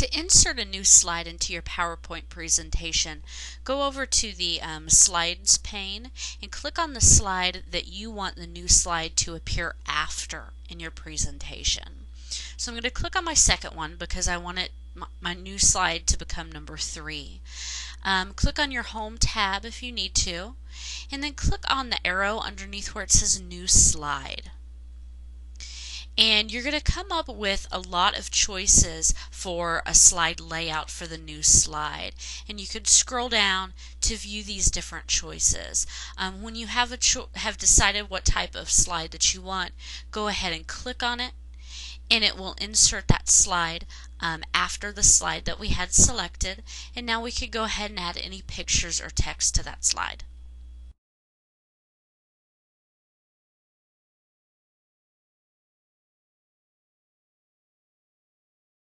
To insert a new slide into your PowerPoint presentation, go over to the um, Slides pane and click on the slide that you want the new slide to appear after in your presentation. So I'm going to click on my second one because I want it my, my new slide to become number three. Um, click on your Home tab if you need to, and then click on the arrow underneath where it says New Slide and you're going to come up with a lot of choices for a slide layout for the new slide. And you could scroll down to view these different choices. Um, when you have a have decided what type of slide that you want go ahead and click on it and it will insert that slide um, after the slide that we had selected. And now we could go ahead and add any pictures or text to that slide